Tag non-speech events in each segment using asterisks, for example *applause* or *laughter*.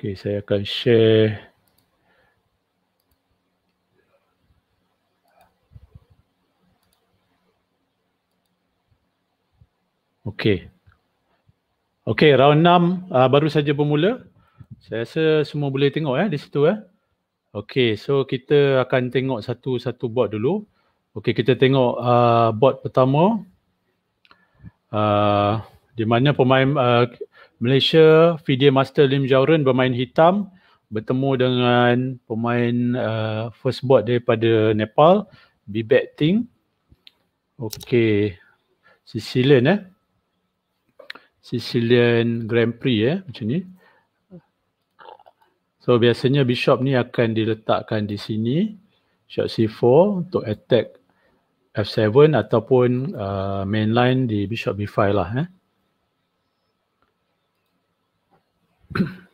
Okay, saya akan share. Okay. Okay, round 6 uh, baru saja bermula. Saya rasa semua boleh tengok eh di situ eh. Okay, so kita akan tengok satu-satu board dulu. Okay, kita tengok uh, board pertama. Uh, di mana pemain uh, Malaysia, FIDE Master Lim Jauren bermain hitam bertemu dengan pemain uh, first board daripada Nepal, Bibek Ting. Okay, Sicilian eh. Sicilian Grand Prix eh macam ni. So biasanya bishop ni akan diletakkan di sini. Bishop C4 untuk attack F7 ataupun uh, mainline di bishop B5 lah eh. *coughs*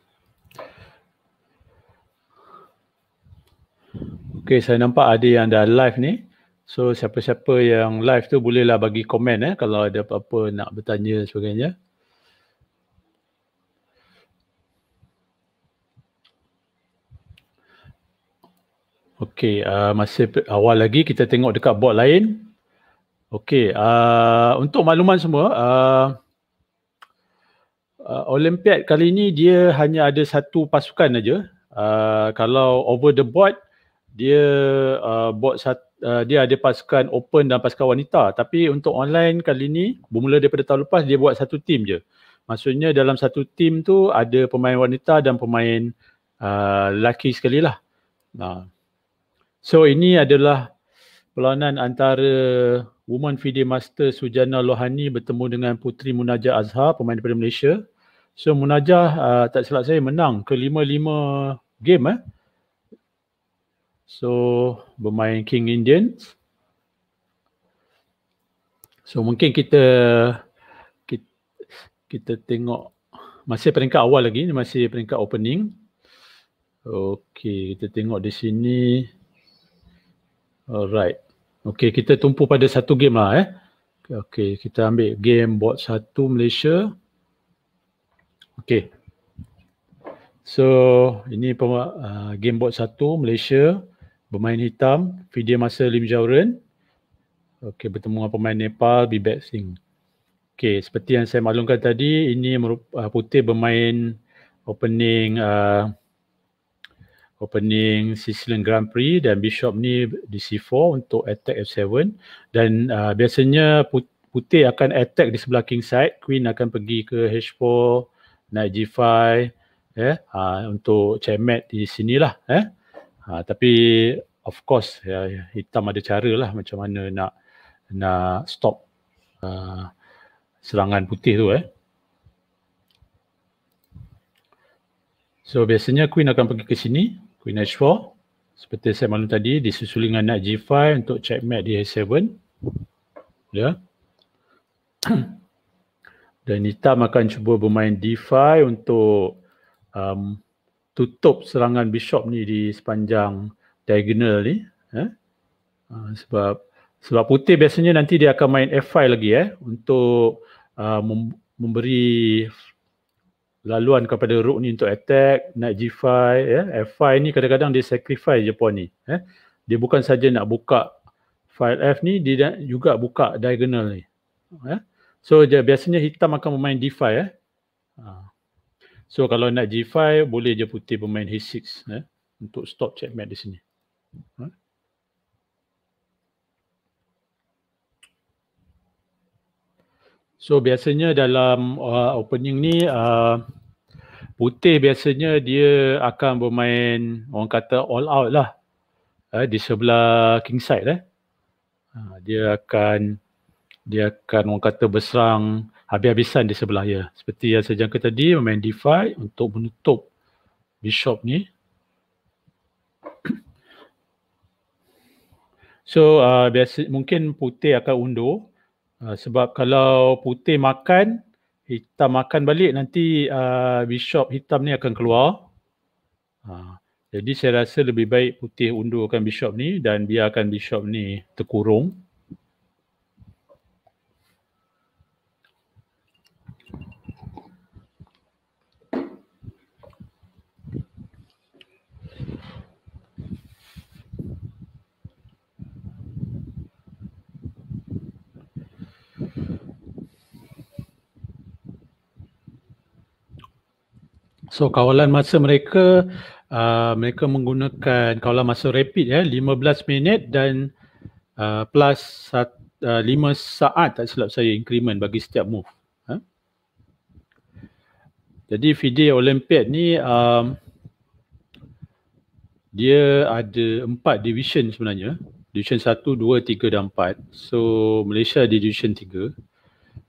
Okay, saya nampak ada yang dah live ni. So siapa-siapa yang live tu bolehlah bagi komen eh kalau ada apa-apa nak bertanya sebagainya. Okey, uh, masih awal lagi kita tengok dekat board lain. Okey, uh, untuk makluman semua, uh, uh, Olympiad kali ini dia hanya ada satu pasukan aja. Uh, kalau over the board dia uh, board sat, uh, dia ada pasukan open dan pasukan wanita. Tapi untuk online kali ini bermula daripada tahun lepas dia buat satu tim je. Maksudnya dalam satu tim tu ada pemain wanita dan pemain uh, lelaki sekali lah. Nah. So ini adalah perlawanan antara Woman FIDE Master Sujana Lohani bertemu dengan Putri Munajah Azhar, pemain daripada Malaysia. So Munajah uh, tak silap saya menang ke lima-lima game eh. So bermain King Indians. So mungkin kita kita, kita tengok masih peringkat awal lagi, masih peringkat opening. Okay, kita tengok di sini. Alright. Okay, kita tumpu pada satu game lah eh. Okay, kita ambil game board satu Malaysia. Okay. So, ini uh, game board satu Malaysia. Bermain hitam, video masa Lim Jauren. Okay, bertemu dengan pemain Nepal, Bibek Singh. Okay, seperti yang saya maklumkan tadi, ini uh, putih bermain opening uh, opening Sicilian Grand Prix dan Bishop ni di C4 untuk attack F7 dan uh, biasanya putih akan attack di sebelah king side, queen akan pergi ke H4, knight G5 ya yeah, uh, untuk checkmate di sinilah eh. Uh, tapi of course ya, hitam ada cara lah macam mana nak nak stop uh, serangan putih tu eh. So biasanya queen akan pergi ke sini, Queen H4 seperti saya maklum tadi disusul dengan Knight G5 untuk checkmate di H7 ya dan hitam akan cuba bermain D5 untuk um, tutup serangan bishop ni di sepanjang diagonal ni eh? uh, sebab sebab putih biasanya nanti dia akan main F5 lagi eh untuk uh, memberi laluan kepada rook ni untuk attack, knight g5, ya. f5 ni kadang-kadang dia sacrifice je puan ni. Eh. Dia bukan saja nak buka file f ni, dia juga buka diagonal ni. Eh. So dia, biasanya hitam akan bermain d5. Eh. Ha. So kalau knight g5, boleh je putih bermain h6 eh, untuk stop checkmate di sini. Eh. So biasanya dalam uh, opening ni uh, putih biasanya dia akan bermain orang kata all out lah uh, di sebelah king side eh. Uh, dia akan dia akan orang kata berserang habis-habisan di sebelah dia. Seperti yang saya jangka tadi bermain d5 untuk menutup bishop ni. *clears throat* So uh, biasa mungkin putih akan undur Uh, sebab kalau putih makan, hitam makan balik nanti uh, bishop hitam ni akan keluar. Uh, jadi saya rasa lebih baik putih undurkan bishop ni dan biarkan bishop ni terkurung. So kawalan masa mereka uh, mereka menggunakan kawalan masa rapid ya 15 minit dan uh, plus sat, uh, 5 saat tak silap saya increment bagi setiap move. Ha? Jadi FIDE Olympiad ni um, dia ada empat division sebenarnya. Division 1, 2, 3 dan 4. So Malaysia di division 3.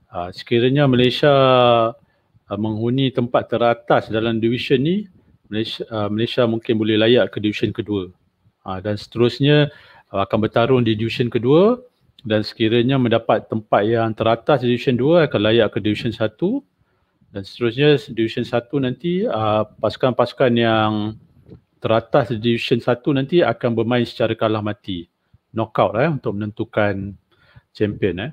Uh, sekiranya Malaysia uh, menghuni tempat teratas dalam division ni, Malaysia, uh, Malaysia mungkin boleh layak ke division kedua. Uh, dan seterusnya uh, akan bertarung di division kedua dan sekiranya mendapat tempat yang teratas di division 2 akan layak ke division 1 dan seterusnya division 1 nanti uh, pasukan-pasukan yang teratas di division 1 nanti akan bermain secara kalah mati knockout eh untuk menentukan champion eh.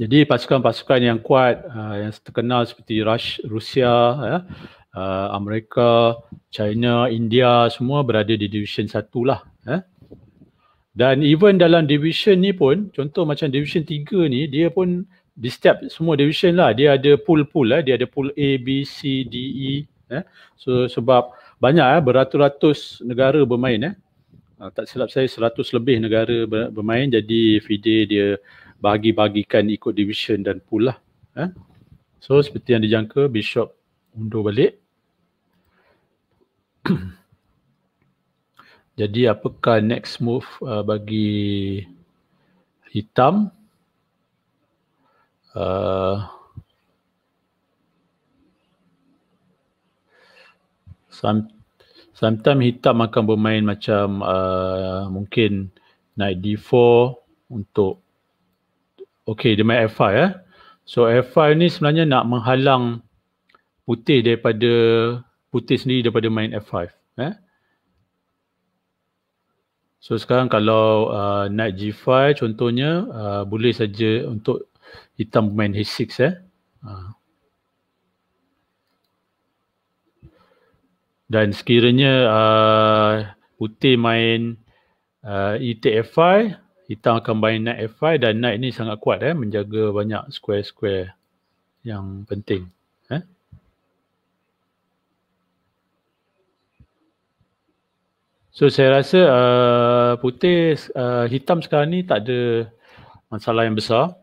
Jadi pasukan-pasukan yang kuat uh, yang terkenal seperti Rush, Rusia, eh, uh, Amerika, China, India semua berada di division 1 lah eh. Dan even dalam division ni pun contoh macam division 3 ni dia pun di setiap semua division lah dia ada pool-pool eh dia ada pool A, B, C, D, E eh. So sebab banyak eh beratus-ratus negara bermain eh. Uh, tak silap saya 100 lebih negara bermain jadi FIDE dia bagi-bagikan ikut division dan pool lah. Eh. So seperti yang dijangka Bishop undur balik. *clears throat* jadi apakah next move uh, bagi hitam? Uh, sometimes hitam akan bermain macam uh, mungkin naik D4 untuk okay dia main F5 eh. So F5 ni sebenarnya nak menghalang putih daripada putih sendiri daripada main F5 eh. So sekarang kalau uh, naik G5 contohnya uh, boleh saja untuk hitam bermain H6 eh. Uh. dan sekiranya uh, putih main uh, e take f5 hitam akan main knight f5 dan knight ni sangat kuat eh menjaga banyak square-square yang penting eh So saya rasa uh, putih uh, hitam sekarang ni tak ada masalah yang besar.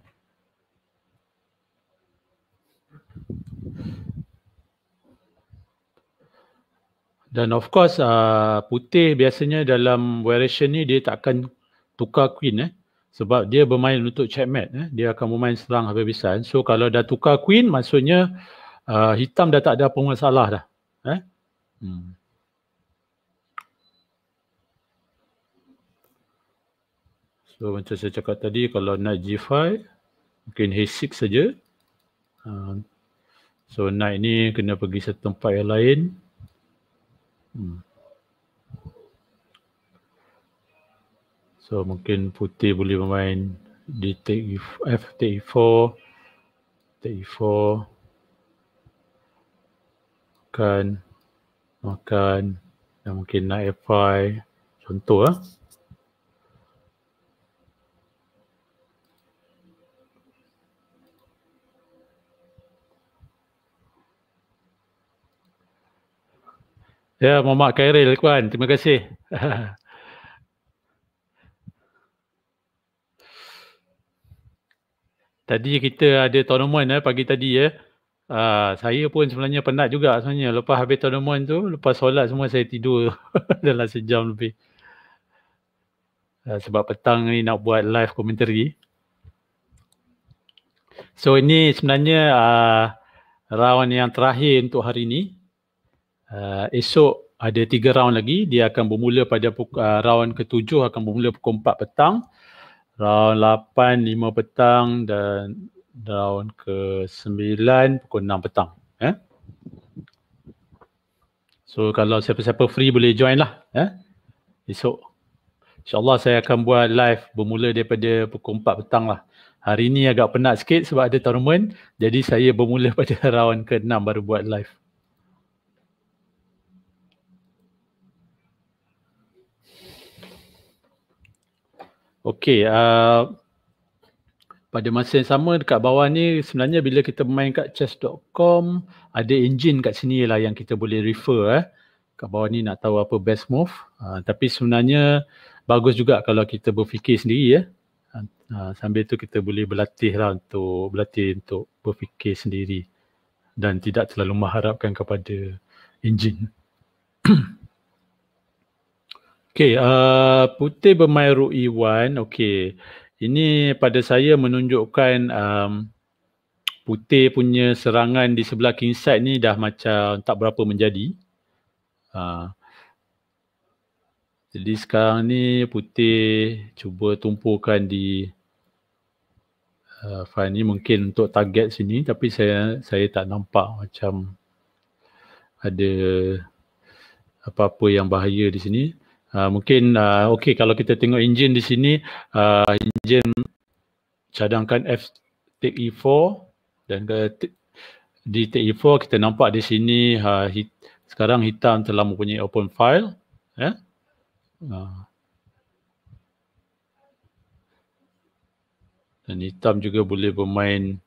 Dan of course uh, putih biasanya dalam variation ni dia tak akan tukar queen eh. Sebab dia bermain untuk checkmate eh. Dia akan bermain serang habis-habisan. So kalau dah tukar queen maksudnya uh, hitam dah tak ada apa masalah dah. Eh? Hmm. So macam saya cakap tadi kalau knight g5 mungkin h6 saja. Uh, so knight ni kena pergi satu tempat yang lain. Hmm. So mungkin putih boleh bermain di take F, take E4, take E4, makan, makan, dan mungkin naik F5, contoh lah. Ya, Muhammad Khairil Kuan. Terima kasih. *laughs* tadi kita ada tournament eh, pagi tadi ya. Uh, saya pun sebenarnya penat juga sebenarnya. Lepas habis tournament tu, lepas solat semua saya tidur *laughs* dalam sejam lebih. Uh, sebab petang ni nak buat live commentary. So ini sebenarnya uh, round yang terakhir untuk hari ini uh, esok ada tiga round lagi dia akan bermula pada uh, round ketujuh akan bermula pukul 4 petang round 8 5 petang dan round ke 9 pukul 6 petang eh so kalau siapa-siapa free boleh join lah eh esok insyaallah saya akan buat live bermula daripada pukul 4 petang lah. Hari ni agak penat sikit sebab ada tournament jadi saya bermula *laughs* pada round ke 6 baru buat live Okey, uh, pada masa yang sama dekat bawah ni sebenarnya bila kita main kat chess.com ada engine kat sini lah yang kita boleh refer eh. Kat bawah ni nak tahu apa best move. Uh, tapi sebenarnya bagus juga kalau kita berfikir sendiri ya. Uh, sambil tu kita boleh berlatih lah untuk berlatih untuk berfikir sendiri dan tidak terlalu mengharapkan kepada engine. *coughs* okay, uh, putih bermain rook e1. Okay, ini pada saya menunjukkan um, putih punya serangan di sebelah king side ni dah macam tak berapa menjadi. Uh, jadi sekarang ni putih cuba tumpukan di uh, file ni mungkin untuk target sini tapi saya saya tak nampak macam ada apa-apa yang bahaya di sini. Uh, mungkin uh, okey kalau kita tengok engine di sini uh, engine cadangkan F take E4 dan ke di take E4 kita nampak di sini uh, hit, sekarang hitam telah mempunyai open file ya. Uh. Dan hitam juga boleh bermain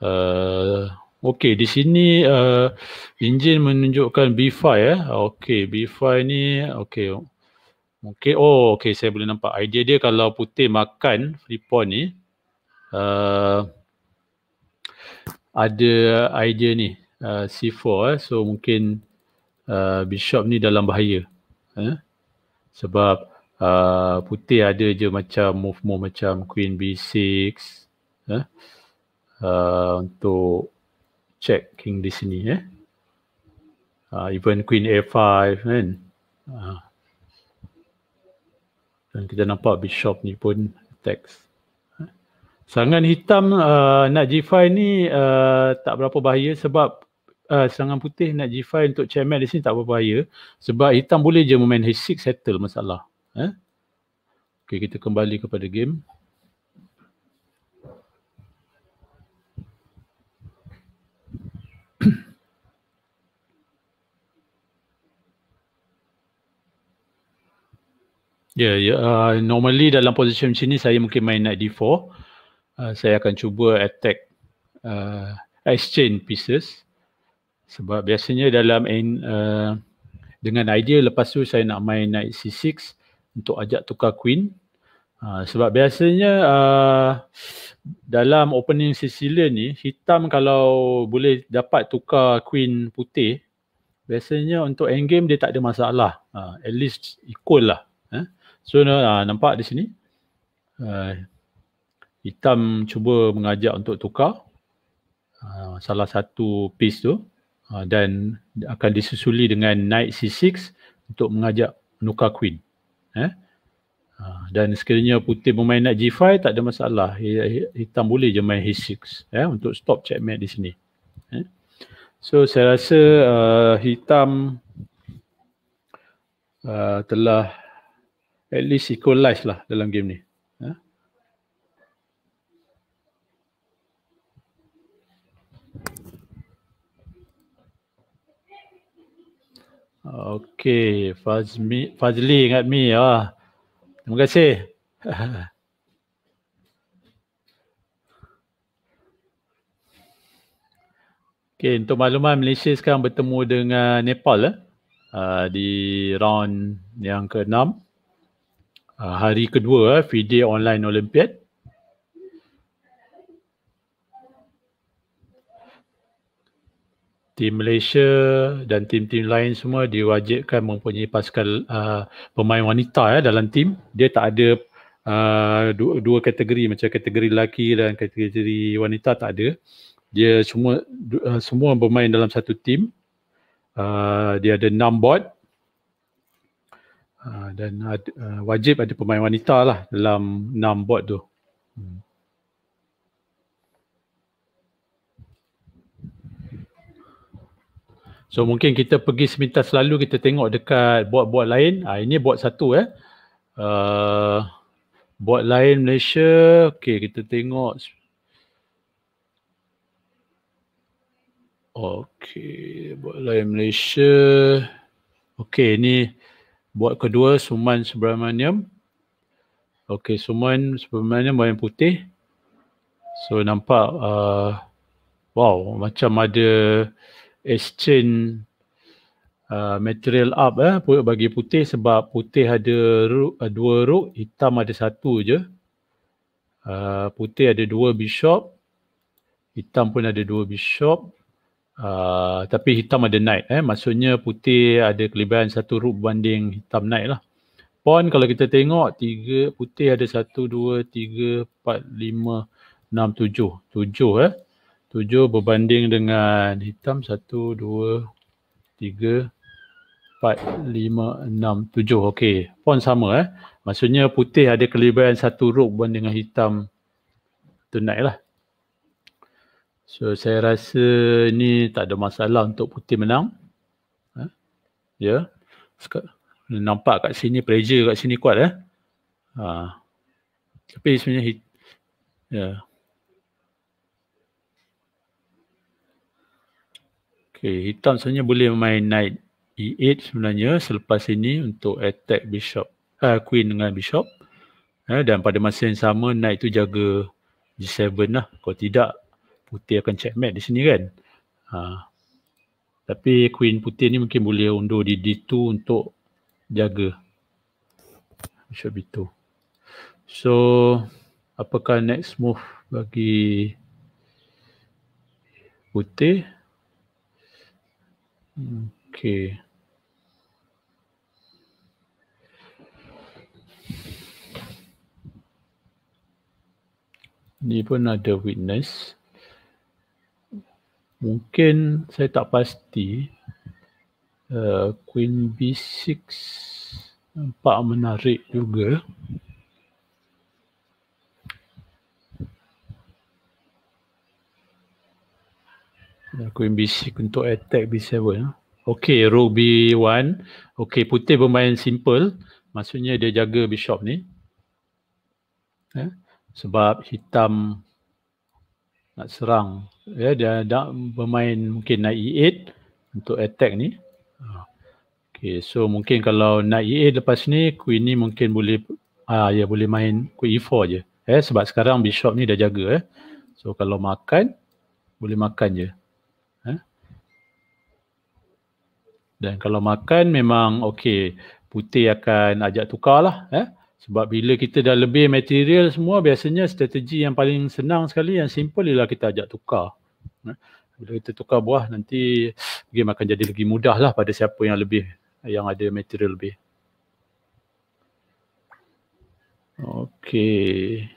uh, Okey, di sini uh, engine menunjukkan B5 ya. Eh. Okey, B5 ni okey. Mungkin oh okey saya boleh nampak idea dia kalau putih makan free pawn ni uh, ada idea ni uh, C4 eh. So mungkin uh, bishop ni dalam bahaya. Eh. Sebab uh, putih ada je macam move-move macam queen B6 eh. Uh, untuk check king di sini eh. Uh, even queen a5 kan. Uh. Dan kita nampak bishop ni pun attacks. Serangan hitam uh, nak g5 ni uh, tak berapa bahaya sebab uh, serangan putih nak g5 untuk checkmate di sini tak berapa bahaya sebab hitam boleh je main h6 settle masalah. Eh? Okay, kita kembali kepada game. Ya, yeah, yeah, uh, normally dalam position macam ni saya mungkin main knight d4. Uh, saya akan cuba attack uh, exchange pieces. Sebab biasanya dalam uh, dengan idea lepas tu saya nak main knight c6 untuk ajak tukar queen. Uh, sebab biasanya uh, dalam opening Sicilian ni hitam kalau boleh dapat tukar queen putih biasanya untuk endgame dia tak ada masalah. Uh, at least equal lah. So uh, nampak di sini uh, hitam cuba mengajak untuk tukar uh, salah satu piece tu uh, dan akan disusuli dengan knight c6 untuk mengajak menukar queen. Eh? Uh, dan sekiranya putih bermain knight g5 tak ada masalah. Hitam boleh je main h6 eh, untuk stop checkmate di sini. Eh? So saya rasa uh, hitam uh, telah at least equalize lah dalam game ni. Ha? Okay, Fazmi, Fazli ingat mi. Ah. Terima kasih. *laughs* okay, untuk makluman Malaysia sekarang bertemu dengan Nepal eh? uh, di round yang ke-6 uh, hari kedua FIDE Online Olympiad. Tim Malaysia dan tim-tim lain semua diwajibkan mempunyai pasukan uh, pemain wanita ya dalam tim. Dia tak ada uh, dua, dua kategori macam kategori lelaki dan kategori wanita tak ada. Dia semua uh, semua bermain dalam satu tim. Uh, dia ada enam board Uh, dan uh, wajib ada pemain wanita lah dalam enam board tu. Hmm. So mungkin kita pergi seminta selalu kita tengok dekat board-board lain. Ah ini board satu eh. Uh, board lain Malaysia. Okey kita tengok. Okey board lain Malaysia. Okey ni Buat kedua Suman Subramaniam. Okey, Suman Subramaniam main putih. So nampak uh, wow macam ada exchange uh, material up eh bagi putih sebab putih ada rook, uh, dua rook, hitam ada satu je. Uh, putih ada dua bishop, hitam pun ada dua bishop. Uh, tapi hitam ada knight eh maksudnya putih ada kelebihan satu rook banding hitam knight lah. Pawn kalau kita tengok tiga putih ada satu, dua, tiga, empat, lima, enam, tujuh. Tujuh eh. Tujuh berbanding dengan hitam satu, dua, tiga, empat, lima, enam, tujuh. Okey. Pawn sama eh. Maksudnya putih ada kelebihan satu rook berbanding dengan hitam tu naik lah. So saya rasa ni tak ada masalah untuk putih menang. Eh? Ya. Yeah nampak kat sini pressure kat sini kuat eh. Ha. Tapi sebenarnya hit ya. Yeah. Okay, hitam sebenarnya boleh main knight e8 sebenarnya selepas ini untuk attack bishop uh, queen dengan bishop. Eh, dan pada masa yang sama knight tu jaga g7 lah. Kalau tidak putih akan checkmate di sini kan. Ha. Tapi queen putih ni mungkin boleh undur di d2 untuk jaga. Bishop b2 so apakah next move bagi putih? Okay. Ni pun ada witness mungkin saya tak pasti Uh, Queen B6 nampak menarik juga. Uh, Queen B6 untuk attack B7. Okay, rook B1. Okay, putih bermain simple. Maksudnya dia jaga bishop ni. Eh? Sebab hitam nak serang. Ya, dia nak bermain mungkin naik E8 untuk attack ni. Okay, so mungkin kalau nak EA lepas ni, queen ni mungkin boleh, ah ya boleh main queen E4 je. Eh, sebab sekarang bishop ni dah jaga. Eh. So kalau makan, boleh makan je. Eh. Dan kalau makan memang okay, putih akan ajak tukar lah. Eh. Sebab bila kita dah lebih material semua, biasanya strategi yang paling senang sekali, yang simple ialah kita ajak tukar. Eh bila kita tukar buah nanti game akan jadi lagi mudah lah pada siapa yang lebih yang ada material lebih. Okay.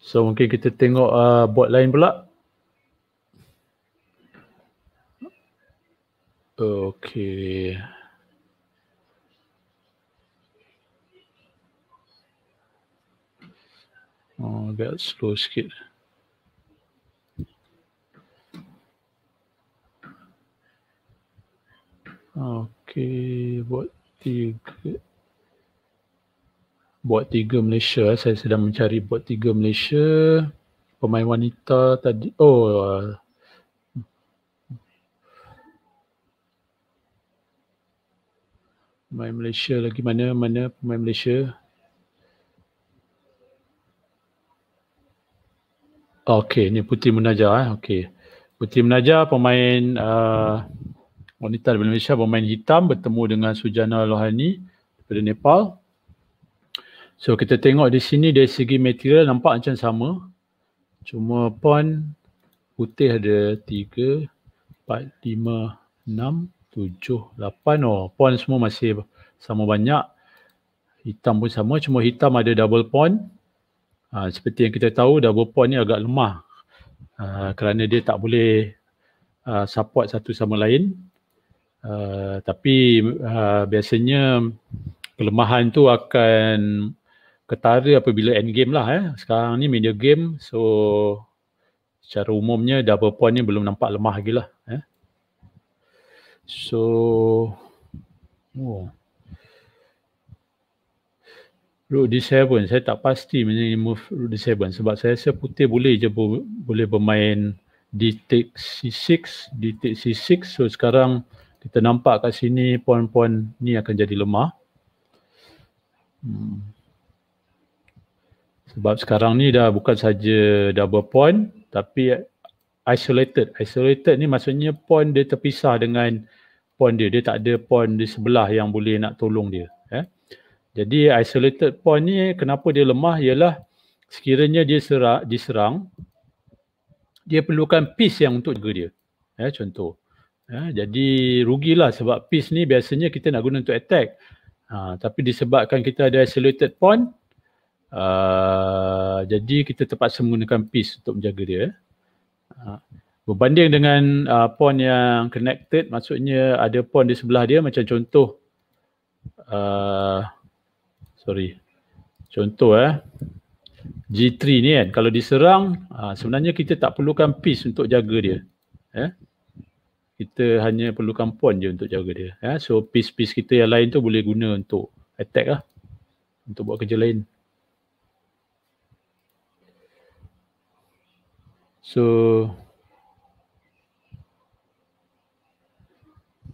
So mungkin kita tengok uh, board lain pula. Okay. Oh, agak slow sikit. Okey, buat tiga. Buat tiga Malaysia. Saya sedang mencari buat tiga Malaysia. Pemain wanita tadi. Oh. Uh, pemain Malaysia lagi mana? Mana pemain Malaysia? Okey, ni Putih Munajah. Eh. Okey. Putih Munajah pemain... Uh, wanita dari Malaysia bermain hitam bertemu dengan Sujana Lohani daripada Nepal. So kita tengok di sini dari segi material nampak macam sama. Cuma pon putih ada 3, 4, 5, 6, 7, 8. Oh, pon semua masih sama banyak. Hitam pun sama cuma hitam ada double pon. Ha, seperti yang kita tahu double pon ni agak lemah. Ha, kerana dia tak boleh uh, support satu sama lain. Uh, tapi uh, biasanya kelemahan tu akan ketara apabila end game lah eh. Sekarang ni media game so secara umumnya double point ni belum nampak lemah lagi lah eh. So oh. Rook D7 saya tak pasti mengenai move Rook D7 sebab saya rasa putih boleh je boleh bermain D take C6, D take C6 so sekarang kita nampak kat sini poin-poin ni akan jadi lemah. Hmm. Sebab sekarang ni dah bukan saja double point tapi isolated. Isolated ni maksudnya point dia terpisah dengan point dia. Dia tak ada point di sebelah yang boleh nak tolong dia. Eh? Jadi isolated point ni kenapa dia lemah ialah sekiranya dia serang, diserang dia perlukan piece yang untuk jaga dia. Eh, contoh. Eh, jadi rugilah sebab piece ni biasanya kita nak guna untuk attack. Ha, tapi disebabkan kita ada isolated point uh, jadi kita terpaksa menggunakan piece untuk menjaga dia. Uh, berbanding dengan uh, point yang connected maksudnya ada point di sebelah dia macam contoh uh, sorry contoh eh G3 ni kan kalau diserang uh, sebenarnya kita tak perlukan piece untuk jaga dia. Eh? Kita hanya perlukan point je untuk jaga dia. Ya. So piece-piece kita yang lain tu boleh guna untuk attack lah. Untuk buat kerja lain. So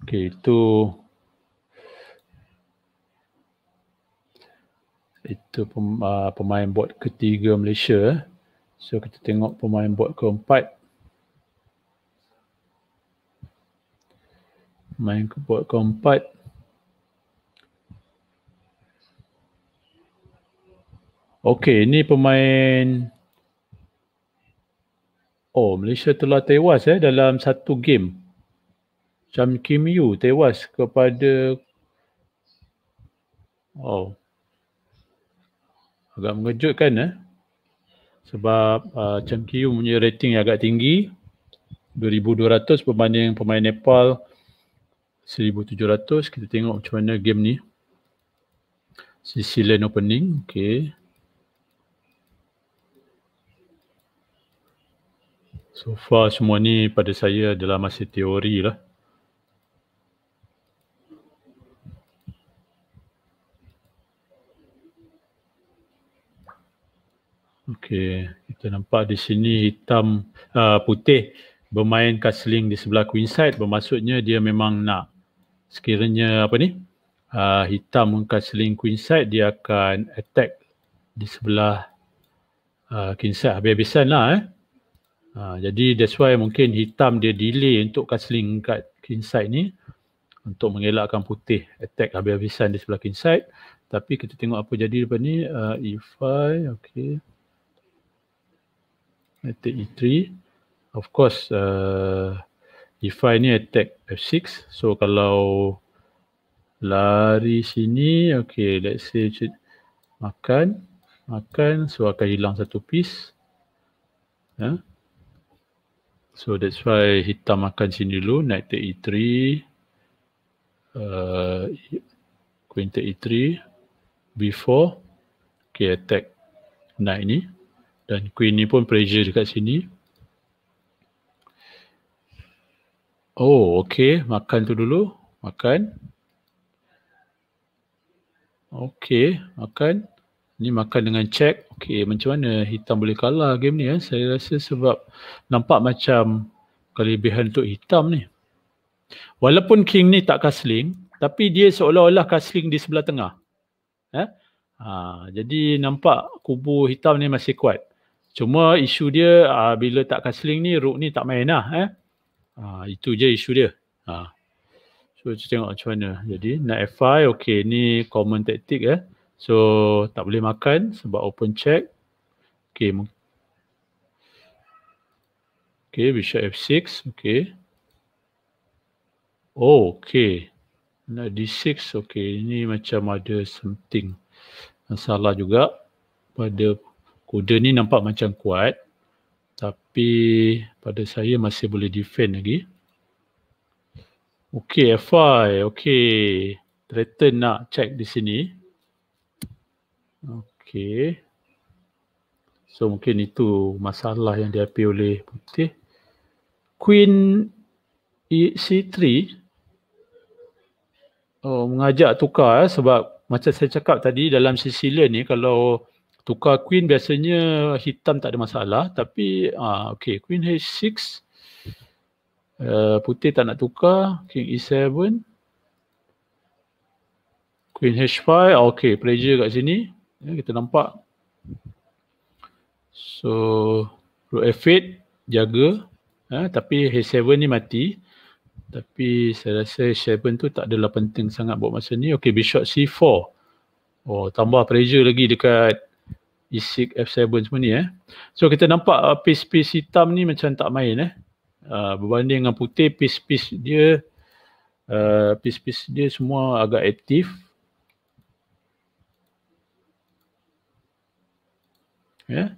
Okay itu itu uh, pemain bot ketiga Malaysia. So kita tengok pemain bot keempat main buat keempat Okey, ini pemain Oh, Malaysia telah tewas eh dalam satu game. Cham Kim Yu tewas kepada Oh. Agak mengejutkan eh. Sebab uh, Cham Kim Yu punya rating yang agak tinggi. 2200 berbanding pemain Nepal 1700 kita tengok macam mana game ni. Sisi lane opening okay so far semua ni pada saya adalah masih teori lah. Okay, kita nampak di sini hitam uh, putih. Bermain castling di sebelah queen side bermaksudnya dia memang nak sekiranya apa ni uh, hitam mengkasling queen side dia akan attack di sebelah uh, king side habis-habisan lah eh. Uh, jadi that's why mungkin hitam dia delay untuk castling kat king side ni untuk mengelakkan putih attack habis-habisan di sebelah king side. Tapi kita tengok apa jadi depan ni. Uh, E5, okay. Attack E3. Of course, uh, E5 ni attack F6. So kalau lari sini, okay let's say makan. Makan, so akan hilang satu piece. Yeah. So that's why hitam makan sini dulu, knight take E3. Uh, queen take E3. B4. Okay attack knight ni. Dan queen ni pun pressure dekat sini. Oh, okey. Makan tu dulu. Makan. Okey, makan. Ni makan dengan check. Okey, macam mana hitam boleh kalah game ni? Eh? Saya rasa sebab nampak macam kelebihan untuk hitam ni. Walaupun king ni tak castling, tapi dia seolah-olah castling di sebelah tengah. Eh? Ha, jadi nampak kubu hitam ni masih kuat. Cuma isu dia uh, bila tak castling ni, rook ni tak main lah. Eh? Ha, itu je isu dia. Ha. So kita tengok macam mana. Jadi knight F5 okey ni common taktik eh. So tak boleh makan sebab open check. Okey. Okey bishop F6 okey. Oh okey. Knight D6 okey ini macam ada something masalah juga pada kuda ni nampak macam kuat tapi pada saya masih boleh defend lagi. Okey F5, okey. Threaten nak check di sini. Okey. So mungkin itu masalah yang dihadapi oleh putih. Queen e C3 oh, mengajak tukar eh, sebab macam saya cakap tadi dalam Sicilian ni kalau tukar queen biasanya hitam tak ada masalah tapi ah uh, okey queen h6 uh, putih tak nak tukar king e7 queen h5 okey pressure kat sini ya, kita nampak So rook f8 jaga ha, tapi h7 ni mati. Tapi saya rasa h7 tu tak adalah penting sangat buat masa ni. Okay bishop c4. Oh tambah pressure lagi dekat e6 f7 semua ni eh. So kita nampak uh, piece-piece hitam ni macam tak main eh. Uh, berbanding dengan putih piece-piece dia uh, piece-piece dia semua agak aktif. Ya. Yeah.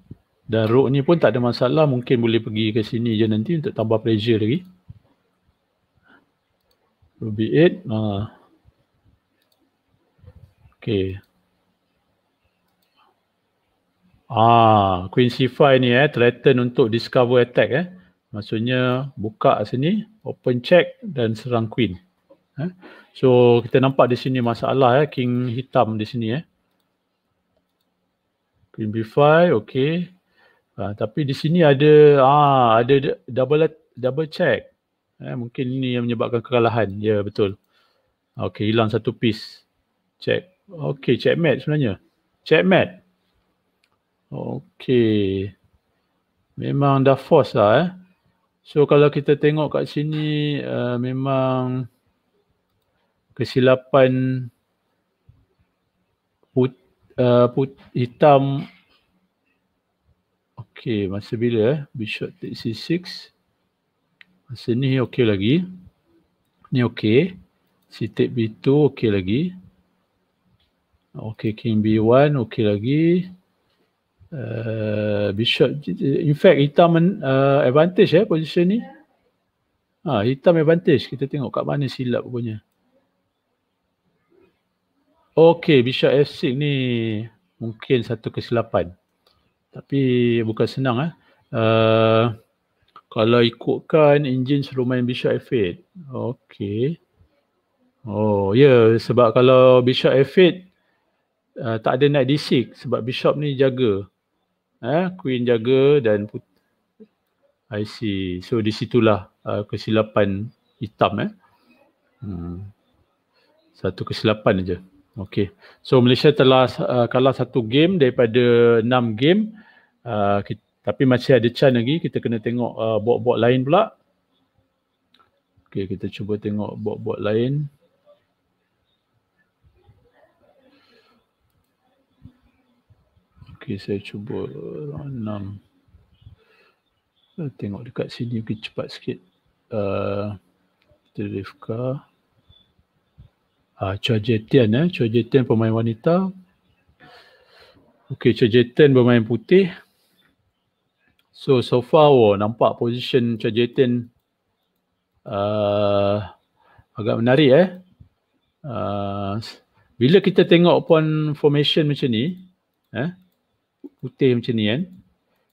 Dan rook ni pun tak ada masalah mungkin boleh pergi ke sini je nanti untuk tambah pressure lagi. Ruby 8. Uh. Okay. Ah, Queen C5 ni eh, threaten untuk discover attack eh. Maksudnya buka sini, open check dan serang Queen. Eh. So kita nampak di sini masalah eh, King hitam di sini eh. Queen B5, okay. Ha, tapi di sini ada ah ada double double check. Eh, mungkin ini yang menyebabkan kekalahan. Ya betul. Okay hilang satu piece. Check. Okay checkmate sebenarnya. Checkmate. Okay. Memang dah force lah eh. So kalau kita tengok kat sini uh, memang kesilapan put, uh, put hitam Okey, masa bila eh? Bishop take C6. Masa ni okey lagi. Ni okey. C take B2 okey lagi. Okey, King B1 okey lagi. Uh, Bishop, in fact hitam uh, advantage eh position ni. Ha, hitam advantage. Kita tengok kat mana silap punya. Okey, Bishop F6 ni mungkin satu kesilapan. Tapi bukan senang eh. Uh, kalau ikutkan enjin suruh main bishop f8. Okey. Oh ya yeah. sebab kalau bishop f8 uh, tak ada knight d6 sebab bishop ni jaga. Eh queen jaga dan put I see. So di situlah uh, kesilapan hitam eh. Hmm. Satu kesilapan aja. Okey. So Malaysia telah uh, kalah satu game daripada enam game. Uh, kita, tapi masih ada chance lagi kita kena tengok uh, bot-bot lain pula. Okey kita cuba tengok bot-bot lain. Okey saya cuba round 6. tengok dekat sini mungkin cepat sikit. Uh, Rifka. Ah, Chua Jetian eh. Chua Jetian pemain wanita. Okey, Chua Jetian bermain putih. So so far oh, nampak position Chua Jayton uh, agak menarik eh. Uh, bila kita tengok pun formation macam ni, eh, putih macam ni kan.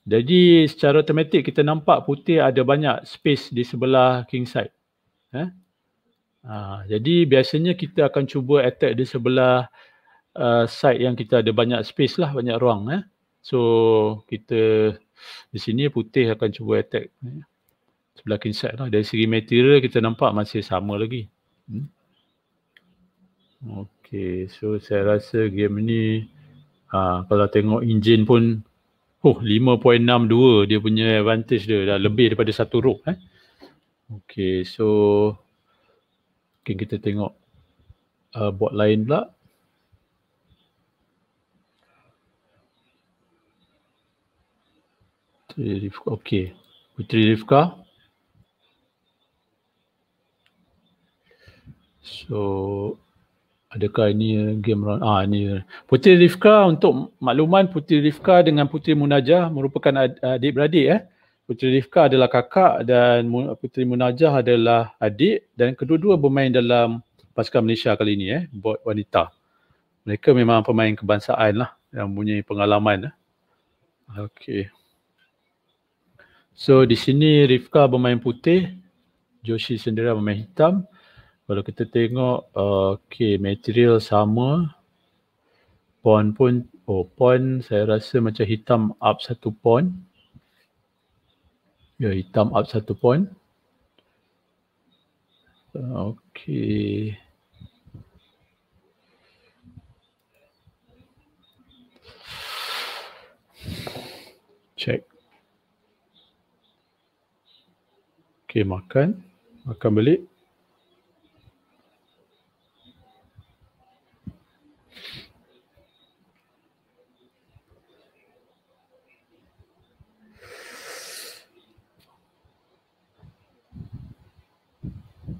Jadi secara automatik kita nampak putih ada banyak space di sebelah king side. Eh. Uh, jadi biasanya kita akan cuba attack di sebelah uh, side yang kita ada banyak space lah, banyak ruang. Eh. So kita di sini putih akan cuba attack sebelah king side lah. Dari segi material kita nampak masih sama lagi. Hmm. Okay, so saya rasa game ni ha, kalau tengok engine pun oh 5.62 dia punya advantage dia dah lebih daripada satu row eh. Okay, so mungkin kita tengok uh, bot lain pula. Okey. Putri Rifka. So adakah ini game round? Ah ini Putri Rifka untuk makluman Putri Rifka dengan Putri Munajah merupakan adik-beradik eh. Putri Rifka adalah kakak dan Putri Munajah adalah adik dan kedua-dua bermain dalam pasukan Malaysia kali ini eh, buat wanita. Mereka memang pemain kebangsaan lah yang punya pengalaman eh. Okay. So di sini Rifka bermain putih, Joshi sendiri bermain hitam. Kalau kita tengok, uh, okay, material sama. Pon pun, oh pon saya rasa macam hitam up satu pon. Ya, hitam up satu pon. Uh, okay. check. Okay, makan. Makan balik.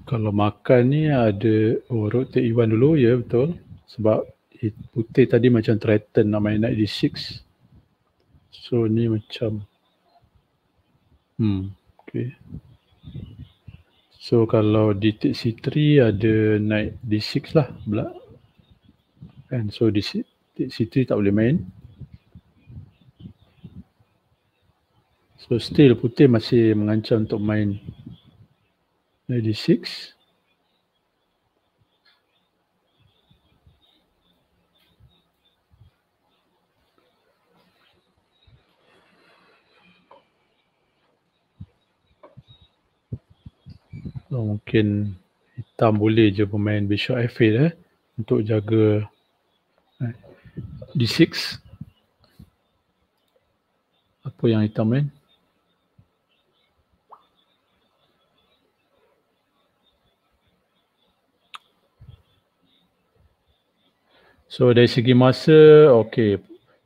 Kalau makan ni ada oh rotate Iwan dulu ya betul. Sebab putih tadi macam threaten nak main knight d6 so ni macam hmm okay. So kalau di take c3 ada knight d6 lah pula. Kan so di take c3 tak boleh main. So still putih masih mengancam untuk main 96. So, mungkin hitam boleh je pemain Bishop F8 eh untuk jaga eh, D6 apa yang hitam main So dari segi masa, okay.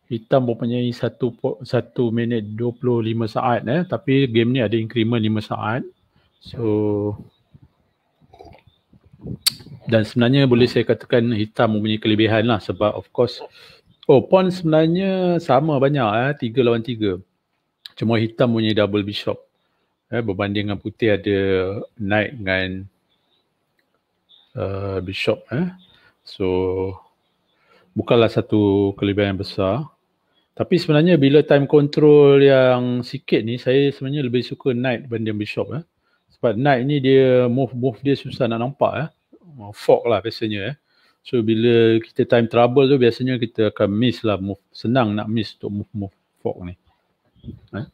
Hitam mempunyai satu, satu minit 25 saat eh. Tapi game ni ada increment 5 saat. So dan sebenarnya boleh saya katakan hitam mempunyai kelebihan lah sebab of course oh pawn sebenarnya sama banyak eh. Tiga lawan tiga. Cuma hitam punya double bishop. Eh, berbanding dengan putih ada knight dengan uh, bishop eh. So bukanlah satu kelebihan yang besar. Tapi sebenarnya bila time control yang sikit ni, saya sebenarnya lebih suka knight berbanding bishop. Eh. Sebab knight ni dia move-move dia susah nak nampak. Eh. Fork lah biasanya. Eh. So bila kita time trouble tu biasanya kita akan miss lah move. Senang nak miss untuk move-move fork ni. Eh.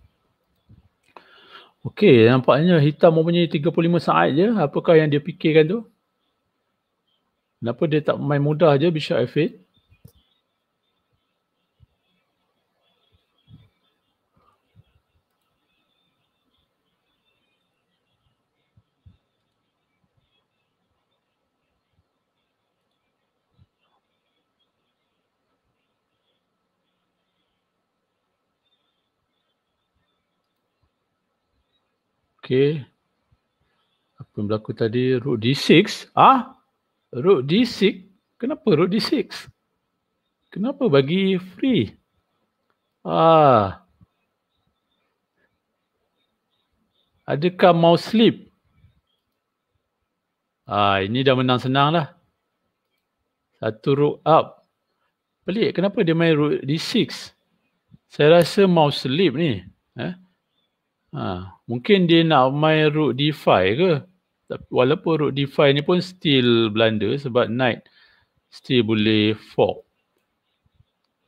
Okay, nampaknya hitam mempunyai 35 saat je. Apakah yang dia fikirkan tu? Kenapa dia tak main mudah je Bishop F8? Okay. Apa yang berlaku tadi? Root D6. Ah? Root D6? Kenapa root D6? Kenapa bagi free? Ah. Adakah mau sleep? Ah, ini dah menang senang lah. Satu rook up. Pelik, kenapa dia main root D6? Saya rasa mau sleep ni. Eh? Ha, mungkin dia nak main rook d5 ke? Walaupun rook d5 ni pun still blunder sebab knight still boleh fork.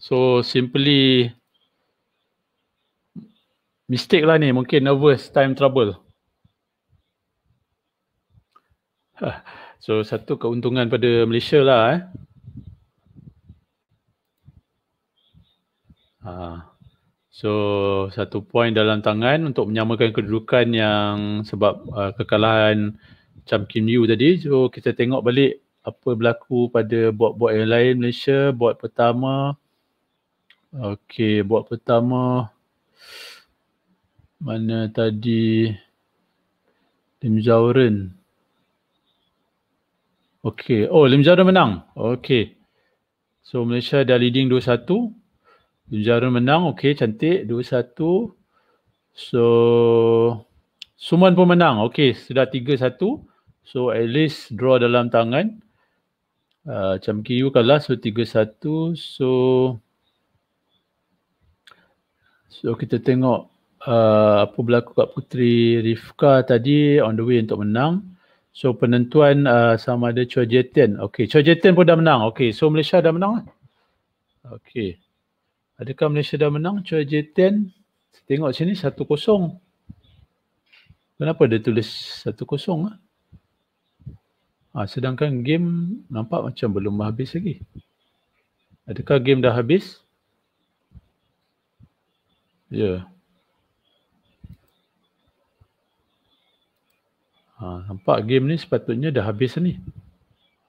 So simply mistake lah ni mungkin nervous time trouble. So satu keuntungan pada Malaysia lah eh. Ha. So satu poin dalam tangan untuk menyamakan kedudukan yang sebab uh, kekalahan macam Kim Yu tadi. So kita tengok balik apa berlaku pada bot-bot yang lain Malaysia. Bot pertama. Okay, bot pertama. Mana tadi Lim Zauren. Okay, oh Lim Zauren menang. Okay. So Malaysia dah leading 2-1. Jara menang, okey cantik, 2-1. So, Suman pun menang, okey sudah 3-1. So, at least draw dalam tangan. Uh, Cham Kiyu kalah, so 3-1. So, so kita tengok uh, apa berlaku kat Putri Rifka tadi on the way untuk menang. So, penentuan uh, sama ada Chua Jeten. Okey, Chua Jeten pun dah menang. Okey, so Malaysia dah menang lah. Okey. Adakah Malaysia dah menang? Cua J10. Tengok sini 1-0. Kenapa dia tulis 1-0? Ah? Ha, sedangkan game nampak macam belum habis lagi. Adakah game dah habis? Ya. Yeah. Ha, nampak game ni sepatutnya dah habis ni.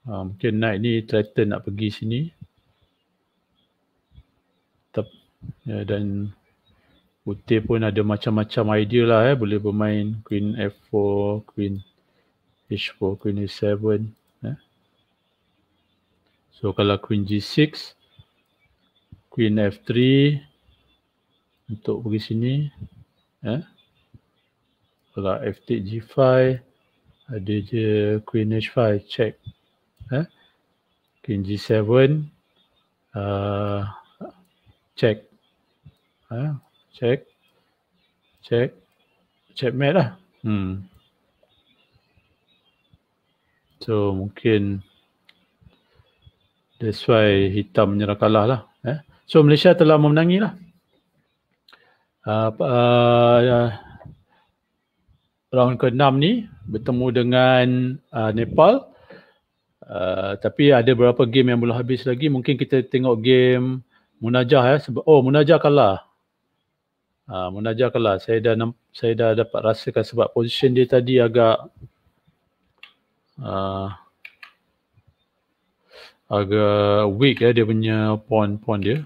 Ha, mungkin night ni Triton nak pergi sini ya, dan putih pun ada macam-macam idea lah eh. Boleh bermain queen f4, queen h4, queen a7. Eh. So kalau queen g6, queen f3 untuk pergi sini. Eh. Kalau f take g5, ada je queen h5 check eh queen g7 uh, check. Eh check. Check. Checkmate lah. Hmm. So mungkin that's why hitam menyerah kalah lah eh. So Malaysia telah memenangi lah. Uh, uh, round ke-6 ni bertemu dengan uh, Nepal. Uh, tapi ada beberapa game yang belum habis lagi. Mungkin kita tengok game Munajah ya. Oh Munajah kalah. Uh, Munajah kalah. Saya dah saya dah dapat rasakan sebab position dia tadi agak uh, agak weak ya dia punya pawn-pawn dia.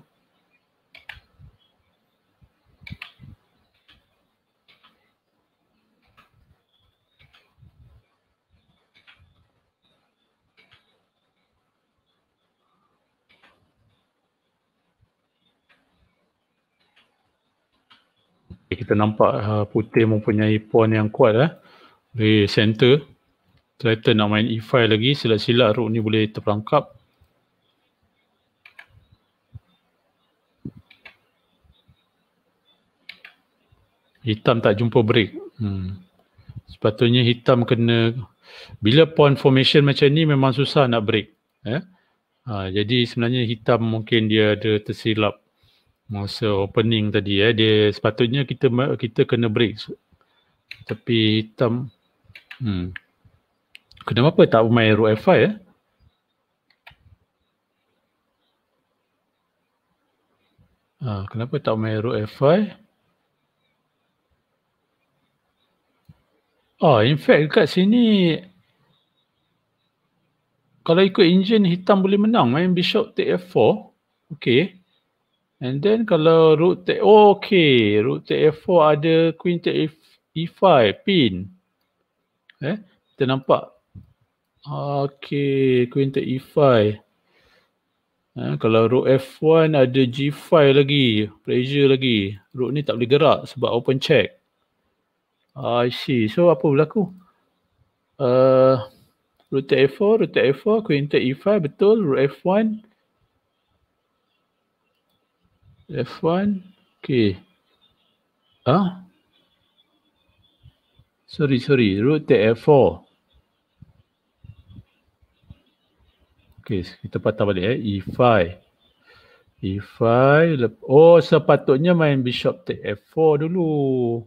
Kita nampak uh, putih mempunyai pawn yang kuat eh. Di center. Threaten nak main e5 lagi. Silat-silat rook ni boleh terperangkap. Hitam tak jumpa break. Hmm. Sepatutnya hitam kena bila pawn formation macam ni memang susah nak break. Eh? Ha, jadi sebenarnya hitam mungkin dia ada tersilap masa opening tadi eh dia sepatutnya kita kita kena break. Tapi hitam. Hmm. Kenapa tak main rook f5 eh? Ah kenapa tak main rook f5 Oh, in fact dekat sini kalau ikut engine hitam boleh menang main bishop take f4. Okay. And then kalau root take, oh okay, root take F4 ada queen take E5, pin. Eh, kita nampak. Okay, queen take E5. Eh, kalau rook F1 ada G5 lagi, pressure lagi. Rook ni tak boleh gerak sebab open check. I see. So apa berlaku? Uh, rook take F4, rook take F4, queen take E5, betul. Rook F1. F1. Okay. Ah? Sorry, sorry. Root take F4. Okay, kita patah balik eh. E5. E5. Oh, sepatutnya main bishop take F4 dulu.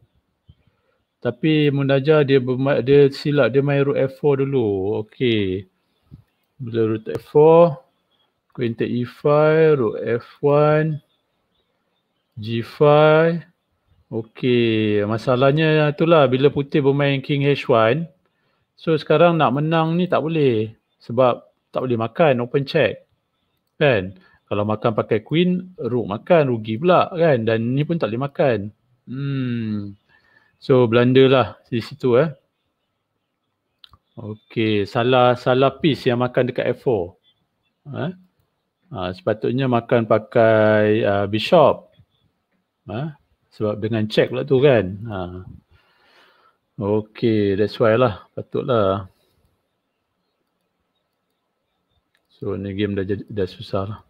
Tapi Munajah dia dia silap dia main rook F4 dulu. Okay. Bila rook F4. Queen take E5. Rook F1. G5. Okey, masalahnya itulah bila putih bermain King H1. So sekarang nak menang ni tak boleh. Sebab tak boleh makan open check. Kan? Kalau makan pakai queen, rook makan, rugi pula kan. Dan ni pun tak boleh makan. Hmm. So belanda lah di situ eh. Okey, salah salah piece yang makan dekat F4. Eh? Ha, sepatutnya makan pakai uh, bishop. Ha? Sebab dengan check pula tu kan. Ha. Okay, that's why lah. Patutlah. So ni game dah, dah susah lah.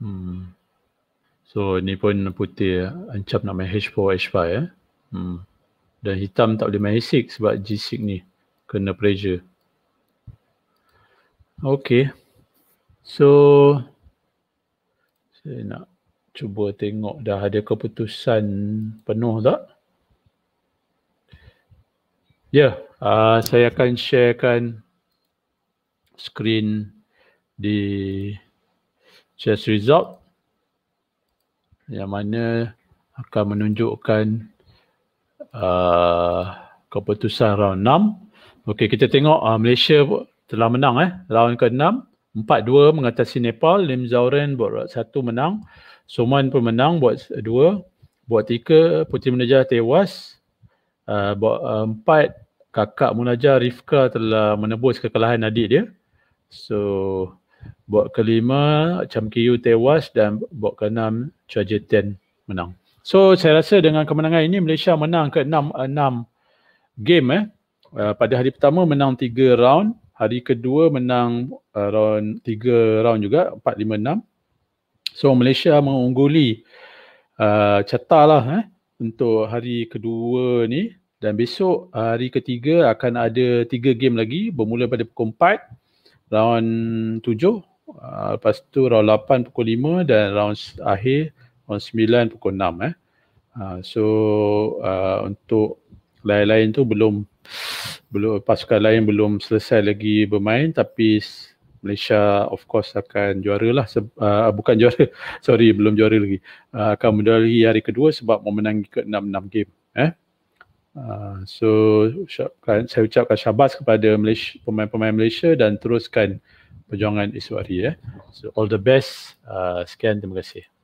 Hmm. So ni pun putih ancam nak main H4, H5 eh. Hmm. Dan hitam tak boleh main H6 sebab G6 ni kena pressure. Okay. So saya nak cuba tengok dah ada keputusan penuh tak? Ya, yeah, uh, saya akan sharekan screen di chess result yang mana akan menunjukkan uh, keputusan round 6. Okey, kita tengok uh, Malaysia telah menang eh round ke-6. 4-2 mengatasi Nepal. Lim Zauren buat satu menang. Soman pun menang buat dua. Buat tiga, Puteri Munajah tewas. Uh, buat uh, empat, kakak Munajah Rifka telah menebus kekalahan adik dia. So, buat kelima, Cham Kiyu tewas dan buat keenam, Chua Jetian menang. So, saya rasa dengan kemenangan ini, Malaysia menang ke enam, enam game. Eh. Uh, pada hari pertama menang tiga round. Hari kedua menang uh, round tiga round juga, empat, lima, enam. So, Malaysia mengungguli uh, catah lah eh, untuk hari kedua ni dan besok hari ketiga akan ada tiga game lagi bermula pada pukul 4 round 7 uh, lepas tu round 8 pukul 5 dan round akhir round 9 pukul 6 eh. Uh, so uh, untuk lain-lain tu belum belum pasukan lain belum selesai lagi bermain tapi Malaysia of course akan juara lah uh, bukan juara *laughs* sorry belum juara lagi. Uh, akan menjuarai hari kedua sebab memenangi ke 6-6 game eh? Uh, so saya ucapkan syabas kepada Malaysia, pemain-pemain Malaysia dan teruskan perjuangan esok hari eh? So all the best. Uh, sekian terima kasih